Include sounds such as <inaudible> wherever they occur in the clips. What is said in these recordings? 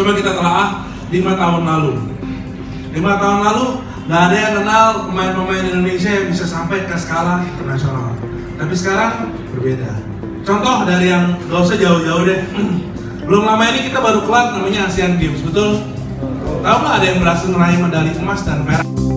Coba kita telah lima tahun lalu. Lima tahun lalu nggak ada yang kenal pemain-pemain Indonesia yang bisa sampai ke skala internasional. Tapi sekarang berbeda. Contoh dari yang gak usah jauh-jauh deh. <clears throat> Belum lama ini kita baru kelar namanya Asian Games, betul? Tahu nggak ada yang berhasil meraih medali emas dan perak?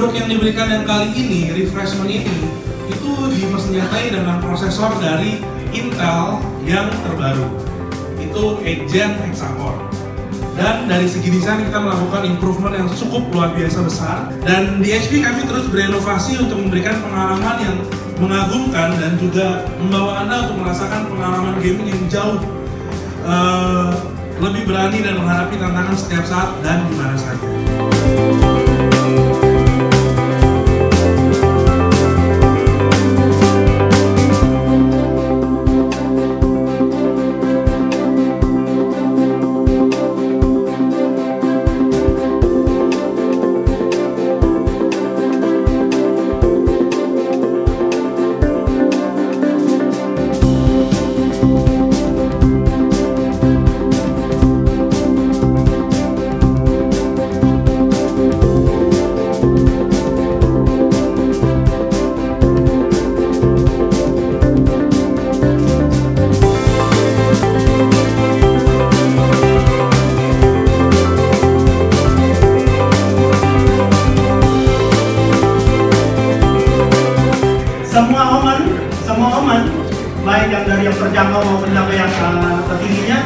Produk-produk yang diberikan yang kali ini, refreshment ini, itu dipersenjatai dengan prosesor dari Intel yang terbaru. Itu 8 Gen Hexacore. Dan dari segi desain kita melakukan improvement yang cukup luar biasa besar. Dan di HP kami terus berinovasi untuk memberikan pengalaman yang mengagumkan dan juga membawa Anda untuk merasakan pengalaman gaming yang jauh uh, lebih berani dan menghadapi tantangan setiap saat dan di mana saja. Semua omen, semua omen, baik yang dari yang terjangkau maupun sampai yang uh, tertingginya,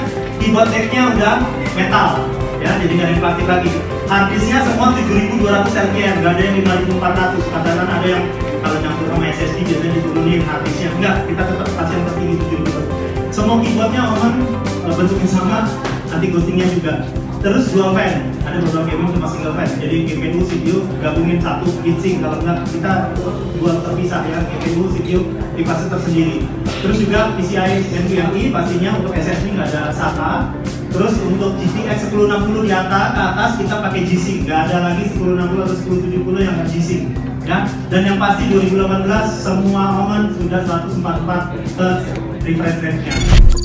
keyboard decknya udah metal, ya, jadi nggak ada yang plastik lagi. Harddisknya semua 7200 LPM, nggak ada yang 5400. Kadang-kadang ada yang kalau campur sama SSD biasanya diturunin harddisknya. Enggak, kita tetap kasih yang tertinggi 7000. Semua keyboardnya omen uh, bentuknya sama, anti ghostingnya juga. Terus dual fan, ada beberapa game cuma single fan. Jadi GPU, CPU gabungin satu heatsink. Kalau enggak kita buat terpisah ya GPU, CPU di fase tersendiri. Terus juga PCI NVMe pastinya untuk SSD nggak ada SATA. Terus untuk GTX 1060 di atas, ke atas kita pakai G-Sync, nggak ada lagi 1060 atau 1070 yang G-Sync. Ya, dan yang pasti 2018 semua momen sudah 144 Hz refresh rate-nya.